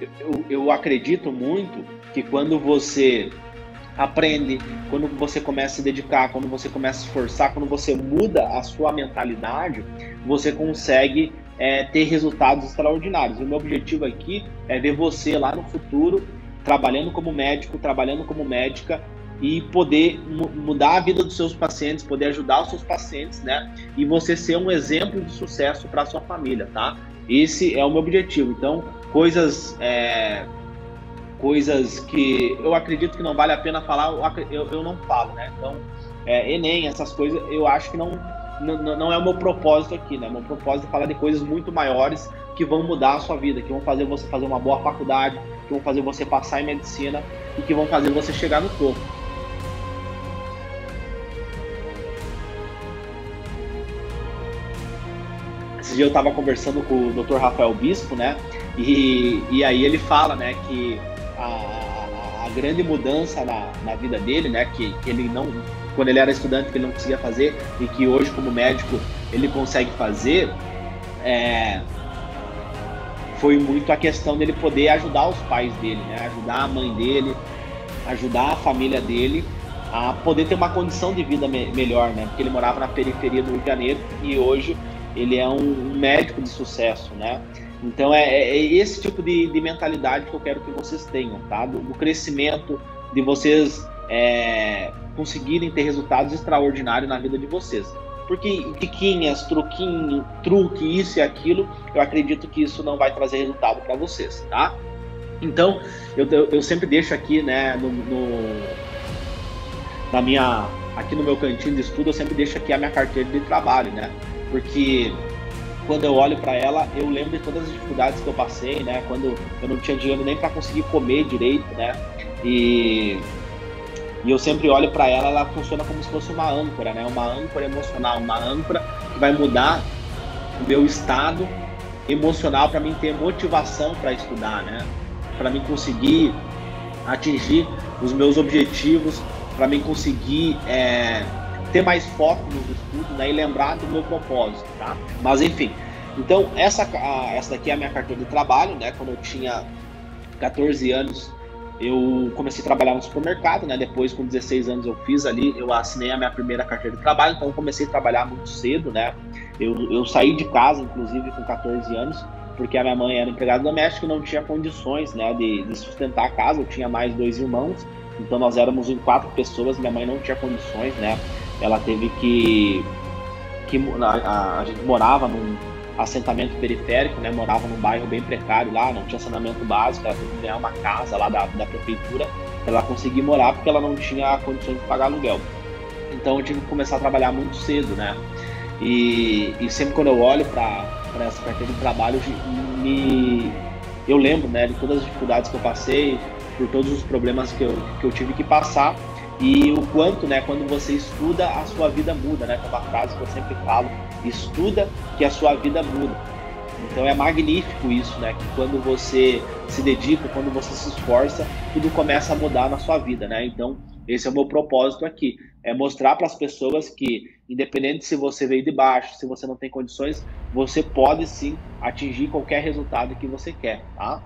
eu, eu acredito muito que quando você aprende, quando você começa a se dedicar, quando você começa a se esforçar, quando você muda a sua mentalidade, você consegue é, ter resultados extraordinários. O meu objetivo aqui é ver você lá no futuro trabalhando como médico, trabalhando como médica e poder mudar a vida dos seus pacientes, poder ajudar os seus pacientes, né? E você ser um exemplo de sucesso para sua família, tá? Esse é o meu objetivo. Então, coisas é, coisas que eu acredito que não vale a pena falar, eu, eu não falo, né? Então, é, Enem, essas coisas, eu acho que não, não, não é o meu propósito aqui, né? Meu propósito é falar de coisas muito maiores que vão mudar a sua vida, que vão fazer você fazer uma boa faculdade, que vão fazer você passar em medicina e que vão fazer você chegar no topo. Esse dia eu estava conversando com o Dr. Rafael Bispo, né? E, e aí ele fala, né, que a, a grande mudança na, na vida dele, né? Que, que ele não, quando ele era estudante, que ele não conseguia fazer e que hoje, como médico, ele consegue fazer, é, foi muito a questão dele poder ajudar os pais dele, né? Ajudar a mãe dele, ajudar a família dele a poder ter uma condição de vida me melhor, né? Porque ele morava na periferia do Rio de Janeiro e hoje ele é um, médico de sucesso, né? Então é, é, é esse tipo de, de, mentalidade que eu quero que vocês tenham, tá? Do, do crescimento, de vocês é, conseguirem ter resultados extraordinários na vida de vocês. Porque diquinhas, truquinho, truque, isso e aquilo, eu acredito que isso não vai trazer resultado para vocês, tá? Então, eu, eu, sempre deixo aqui, né, no, no, na minha, aqui no meu cantinho de estudo, eu sempre deixo aqui a minha carteira de trabalho, né? Porque quando eu olho para ela, eu lembro de todas as dificuldades que eu passei, né? Quando eu não tinha dinheiro nem para conseguir comer direito, né? E, e eu sempre olho para ela, ela funciona como se fosse uma âncora, né? Uma âncora emocional, uma âncora que vai mudar o meu estado emocional para mim ter motivação para estudar, né? Para mim conseguir atingir os meus objetivos, para mim conseguir é, ter mais foco nos estudos né, e lembrar do meu propósito, tá? Mas enfim, então essa, essa daqui é a minha carteira de trabalho, né? Quando eu tinha 14 anos, eu comecei a trabalhar no supermercado, né? Depois, com 16 anos, eu fiz ali, eu assinei a minha primeira carteira de trabalho, então comecei a trabalhar muito cedo, né? Eu, eu saí de casa, inclusive, com 14 anos, porque a minha mãe era empregada doméstica e não tinha condições, né, de, de sustentar a casa. Eu tinha mais dois irmãos, então nós éramos em quatro pessoas, minha mãe não tinha condições, né? Ela teve que. que a, a gente morava num assentamento periférico, né? Morava num bairro bem precário lá, não tinha saneamento básico, ela teve que ganhar uma casa lá da, da prefeitura para ela conseguir morar porque ela não tinha condições de pagar aluguel. Então eu tive que começar a trabalhar muito cedo, né? E, e sempre quando eu olho para essa carteira de trabalho, me, eu lembro né, de todas as dificuldades que eu passei, por todos os problemas que eu, que eu tive que passar e o quanto, né, quando você estuda, a sua vida muda, né? É uma frase que eu sempre falo, estuda que a sua vida muda. Então é magnífico isso, né? Que quando você se dedica, quando você se esforça, tudo começa a mudar na sua vida, né? Então, esse é o meu propósito aqui, é mostrar para as pessoas que, independente se você veio de baixo, se você não tem condições, você pode sim atingir qualquer resultado que você quer, tá?